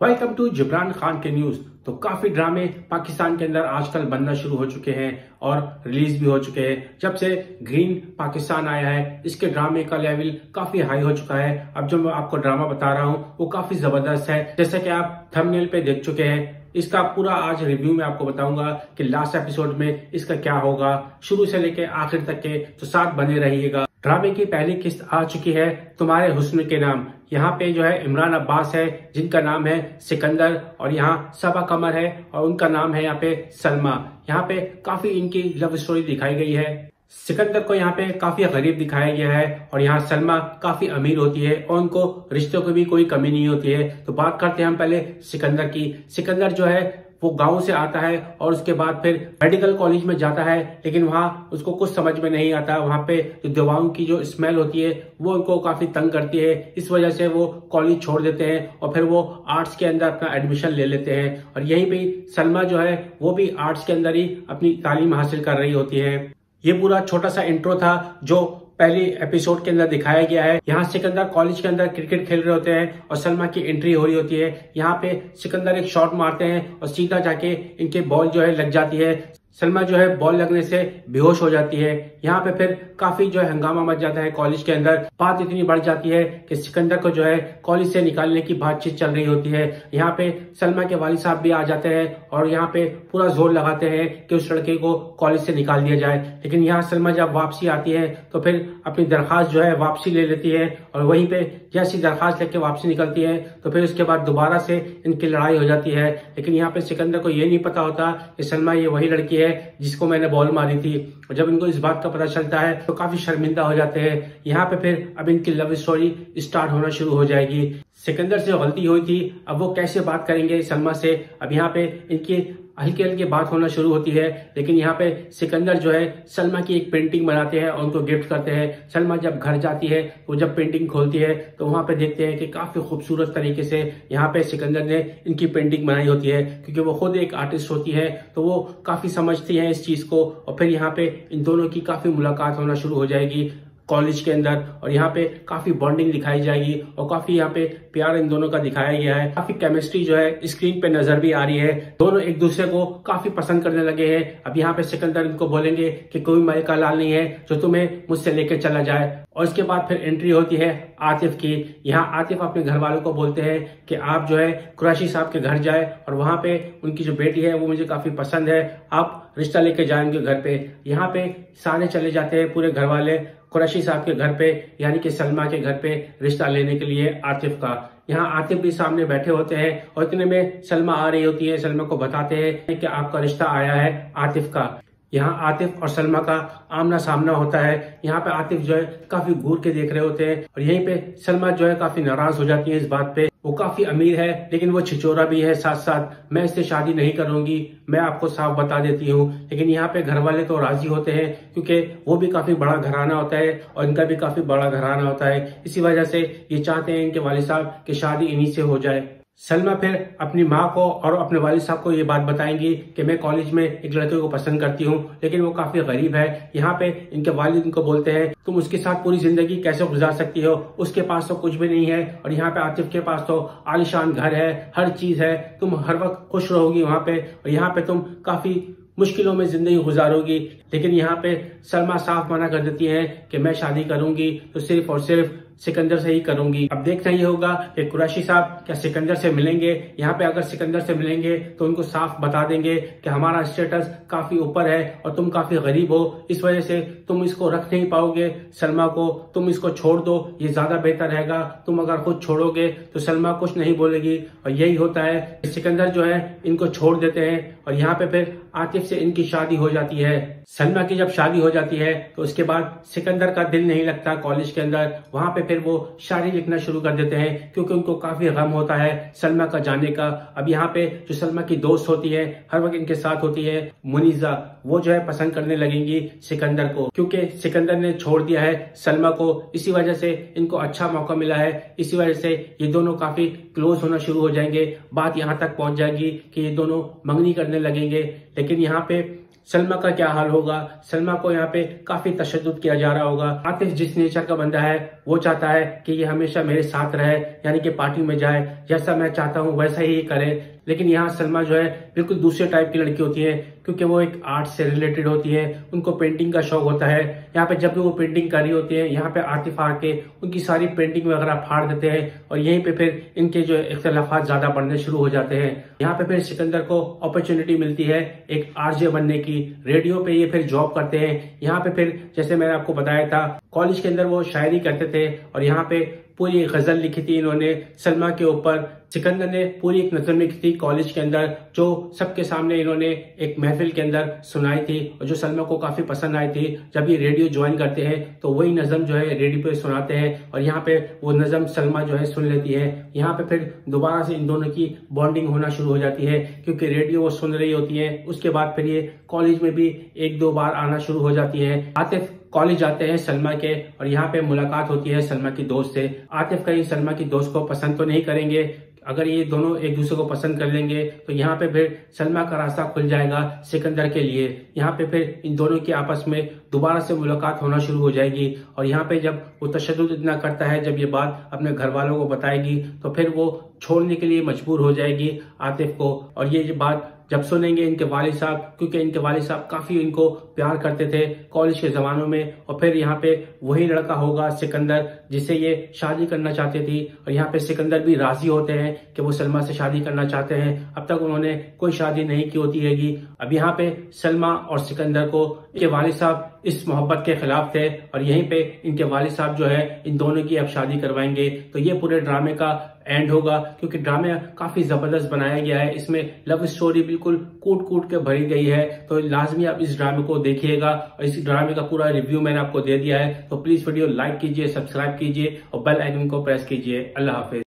Welcome to Jibran Khan के news. तो काफ़ी ड्रामे पाकिस्तान के अंदर आजकल बनना शुरू हो चुके हैं और रिलीज़ भी हो चुके हैं। जब से ग्रीन पाकिस्तान आया है, इसके ड्रामे का लेवल काफ़ी हाई हो चुका है। अब जो मैं आपको ड्रामा बता रहा हूँ, वो काफ़ी ज़बरदस्त है। जैसे कि आप थंबनेल पे देख चुके हैं इसका पूरा आज रिव्यू में आपको बताऊँगा कि लास्ट एपिसोड में इसका क्या होगा। शुरू से लेके आखिर तक के तो साथ बने रहिएगा। ड्रामे की पहली किस्त आ चुकी है तुम्हारे हुस्न के नाम। यहाँ पे जो है इमरान अब्बास है, जिनका नाम है सिकंदर और यहाँ सबा कमर है और उनका नाम है यहाँ पे सलमा। यहाँ पे काफ़ी इनकी लव स्टोरी दिखाई गई है। सिकंदर को यहाँ पे काफ़ी गरीब दिखाया गया है और यहाँ सलमा काफ़ी अमीर होती है और उनको रिश्तों की भी कोई कमी नहीं होती है। तो बात करते हैं हम पहले सिकंदर की। सिकंदर जो है, वो गाँव से आता है और उसके बाद फिर मेडिकल कॉलेज में जाता है, लेकिन वहाँ उसको कुछ समझ में नहीं आता। वहाँ पे जो दवाओं की जो स्मेल होती है, वो उनको काफ़ी तंग करती है। इस वजह से वो कॉलेज छोड़ देते हैं और फिर वो आर्ट्स के अंदर अपना एडमिशन ले लेते हैं। और यही भी सलमा जो है, वो भी आर्ट्स के अंदर ही अपनी तालीम हासिल कर रही होती है। ये पूरा छोटा सा इंट्रो था जो पहली एपिसोड के अंदर दिखाया गया है। यहाँ सिकंदर कॉलेज के अंदर क्रिकेट खेल रहे होते हैं और सलमा की एंट्री हो रही होती है। यहाँ पे सिकंदर एक शॉट मारते हैं और सीधा जाके इनके बॉल जो है लग जाती है। सलमा जो है, बॉल लगने से बेहोश हो जाती है। यहाँ पे फिर काफ़ी जो है, हंगामा मच जाता है कॉलेज के अंदर। बात इतनी बढ़ जाती है कि सिकंदर को जो है, कॉलेज से निकालने की बातचीत चल रही होती है। यहाँ पे सलमा के वाली साहब भी आ जाते हैं और यहाँ पे पूरा ज़ोर लगाते हैं कि उस लड़के को कॉलेज से निकाल दिया जाए। लेकिन यहाँ सलमा जब वापसी आती है तो फिर अपनी दरखास्त जो है, वापसी ले लेती है और वहीं पे जैसी दरखास्त लेके वापसी निकलती है तो फिर उसके बाद दोबारा से इनकी लड़ाई हो जाती है। लेकिन यहाँ पे सिकंदर को ये नहीं पता होता कि सलमा ये वही लड़की है जिसको मैंने बॉल मारी थी। जब इनको इस बात का पता चलता है तो काफ़ी शर्मिंदा हो जाते हैं। यहाँ पे फिर अब इनकी लव स्टोरी स्टार्ट होना शुरू हो जाएगी। सिकंदर से गलती हुई थी। अब वो कैसे बात करेंगे सलमा से? अब यहाँ पे इनकी हल्की हल्की बात होना शुरू होती है, लेकिन यहाँ पे सिकंदर जो है, सलमा की एक पेंटिंग बनाते हैं और उनको गिफ्ट करते हैं। सलमा जब घर जाती है, वो जब पेंटिंग खोलती है तो वहाँ पे देखते हैं कि काफ़ी खूबसूरत तरीके से यहाँ पे सिकंदर ने इनकी पेंटिंग बनाई होती है, क्योंकि वो खुद एक आर्टिस्ट होती है तो वो काफ़ी समझती है इस चीज़ को, और फिर यहाँ पे इन दोनों की काफ़ी मुलाकात होना शुरू हो जाएगी। कॉलेज के अंदर और यहाँ पे काफ़ी बॉन्डिंग दिखाई जाएगी और काफ़ी यहाँ पे प्यार इन दोनों का दिखाया गया है। काफ़ी केमिस्ट्री जो है स्क्रीन पे नज़र भी आ रही है। दोनों एक दूसरे को काफ़ी पसंद करने लगे हैं। अब यहाँ पे सिकंदर इनको बोलेंगे कि कोई माई का लाल नहीं है जो तुम्हें मुझसे लेकर चला जाए। और इसके बाद फिर एंट्री होती है आतिफ की। यहाँ आतिफ अपने घर वालों को बोलते हैं कि आप जो है कुरैशी साहब के घर जाए और वहाँ पे उनकी जो बेटी है वो मुझे काफ़ी पसंद है। आप रिश्ता लेके जाएँगे घर पे। यहाँ पे सारे चले जाते हैं पूरे घर वाले कुरैशी साहब के घर पे, यानी कि सलमा के घर पे रिश्ता लेने के लिए आतिफ का। यहाँ आतिफ भी सामने बैठे होते हैं और इतने में सलमा आ रही होती है, सलमा को बताते हैं कि आपका रिश्ता आया है आतिफ का। यहाँ आतिफ और सलमा का आमना सामना होता है। यहाँ पे आतिफ जो है काफ़ी घूर के देख रहे होते हैं और यहीं पे सलमा जो है काफ़ी नाराज़ हो जाती है इस बात पे। वो काफ़ी अमीर है, लेकिन वो छिचोरा भी है साथ साथ मैं इससे शादी नहीं करूँगी, मैं आपको साफ़ बता देती हूँ। लेकिन यहाँ पे घर वाले तो राज़ी होते हैं, क्योंकि वो भी काफ़ी बड़ा घराना होता है और इनका भी काफ़ी बड़ा घराना होता है। इसी वजह से ये चाहते हैं इनके वाले साहब की शादी इन्हीं से हो जाए। सलमा फिर अपनी माँ को और अपने वालिद साहब को ये बात बताएँगी कि मैं कॉलेज में एक लड़के को पसंद करती हूँ, लेकिन वो काफ़ी गरीब है। यहाँ पे इनके वालिद इनको बोलते हैं, तुम उसके साथ पूरी ज़िंदगी कैसे गुजार सकती हो? उसके पास तो कुछ भी नहीं है। और यहाँ पे आतिफ के पास तो आलिशान घर है, हर चीज़ है। तुम हर वक्त खुश रहोगी वहाँ पे और यहाँ पे तुम काफ़ी मुश्किलों में ज़िंदगी गुजारोगी। लेकिन यहाँ पे सलमा साफ़ मना कर देती है कि मैं शादी करूँगी तो सिर्फ़ और सिर्फ़ सिकंदर से ही करूँगी। अब देखना ये होगा कि कुरैशी साहब क्या सिकंदर से मिलेंगे? यहाँ पे अगर सिकंदर से मिलेंगे तो उनको साफ़ बता देंगे कि हमारा स्टेटस काफ़ी ऊपर है और तुम काफ़ी गरीब हो। इस वजह से तुम इसको रख नहीं पाओगे। सलमा को तुम इसको छोड़ दो, ये ज़्यादा बेहतर रहेगा। तुम अगर खुद छोड़ोगे तो सलमा कुछ नहीं बोलेगी। और यही होता है सिकंदर जो है, इनको छोड़ देते हैं और यहाँ पे फिर आतिफ से इनकी शादी हो जाती है। सलमा की जब शादी हो जाती है तो उसके बाद सिकंदर का दिल नहीं लगता कॉलेज के अंदर। वहाँ पे फिर वो शायरी लिखना शुरू कर देते हैं, क्योंकि उनको काफ़ी गम होता है सलमा का जाने का। अब यहाँ पे जो सलमा की दोस्त होती है, हर वक्त इनके साथ होती है, मुनीजा, वो जो है पसंद करने लगेंगी सिकंदर को। क्योंकि सिकंदर ने छोड़ दिया है सलमा को। इसी वजह से इनको अच्छा मौका मिला है। इसी वजह से ये दोनों काफ़ी क्लोज होना शुरू हो जाएँगे। बात यहाँ तक पहुँच जाएगी कि ये दोनों मंगनी करने लगेंगे। लेकिन यहाँ पे सलमा का क्या हाल होगा? सलमा को यहाँ पे काफ़ी तशद किया जा रहा होगा। आतिफ जिस नेचर का बंदा है, वो चाहता है कि ये हमेशा मेरे साथ रहे, यानी कि पार्टी में जाए। जैसा मैं चाहता हूँ, वैसा ही करे। लेकिन यहाँ सलमा जो है बिल्कुल दूसरे टाइप की लड़की होती है, क्योंकि वो एक आर्ट से रिलेटेड होती है, उनको पेंटिंग का शौक होता है। यहाँ पे जब भी वो पेंटिंग कर रही होती है, यहाँ पे आतिफ आके उनकी सारी पेंटिंग वगैरह फाड़ देते हैं, और यहीं पे फिर इनके जो इख्तलाफात ज़्यादा बढ़ने शुरू हो जाते हैं। यहाँ पे फिर सिकंदर को अपॉर्चुनिटी मिलती है एक आरजे बनने की। रेडियो पे ये फिर जॉब करते हैं। यहाँ पे फिर, जैसे मैंने आपको बताया था कॉलेज के अंदर वो शायरी करते थे, और यहाँ पे पूरी गज़ल लिखी थी इन्होंने, सलमा के ऊपर, सिकंदर ने पूरी एक नजम लिखी थी कॉलेज के अंदर, जो सबके सामने इन्होंने एक महफिल के अंदर सुनाई थी और जो सलमा को काफ़ी पसंद आई थी। जब ये रेडियो ज्वाइन करते हैं तो वही नजम जो है रेडियो पे सुनाते हैं और यहाँ पे वो नजम सलमा जो है सुन लेती है। यहाँ पे फिर दोबारा से इन दोनों की बॉन्डिंग होना शुरू हो जाती है, क्योंकि रेडियो वो सुन रही होती है, उसके बाद फिर ये कॉलेज में भी एक दो बार आना शुरू हो जाती है। आतिफ कॉलेज जाते हैं सलमा के और यहाँ पे मुलाकात होती है सलमा की दोस्त से। आतिफ कहीं सलमा की दोस्त को पसंद तो नहीं करेंगे। अगर ये दोनों एक दूसरे को पसंद कर लेंगे तो यहाँ पे फिर सलमा का रास्ता खुल जाएगा सिकंदर के लिए। यहाँ पे फिर इन दोनों की आपस में दोबारा से मुलाकात होना शुरू हो जाएगी। और यहाँ पे जब वो तशद इतना करता है, जब ये बात अपने घर वालों को बताएगी तो फिर वो छोड़ने के लिए मजबूर हो जाएगी आतिफ को। और ये बात जब सुनेंगे इनके वालिद साहब, क्योंकि इनके वालिद साहब काफ़ी इनको प्यार करते थे कॉलेज के जमानों में, और फिर यहाँ पे वही लड़का होगा सिकंदर, जिसे ये शादी करना चाहते थी, और यहाँ पे सिकंदर भी राज़ी होते हैं कि वो सलमा से शादी करना चाहते हैं। अब तक उन्होंने कोई शादी नहीं की होती हैगी। अब यहाँ पे सलमा और सिकंदर को इनके वालिद साहब इस मोहब्बत के खिलाफ थे, और यहीं पे इनके वालिद साहब जो है, इन दोनों की अब शादी करवाएँगे। तो ये पूरे ड्रामे का एंड होगा, क्योंकि ड्रामे काफ़ी ज़बरदस्त बनाया गया है। इसमें लव स्टोरी बिल्कुल कूट कूट के भरी गई है। तो लाजमी आप इस ड्रामे को देखिएगा और इस ड्रामे का पूरा रिव्यू मैंने आपको दे दिया है। तो प्लीज़ वीडियो लाइक कीजिए सब्सक्राइब कीजिए और बेल आइकन को प्रेस कीजिए। अल्लाह हाफिज।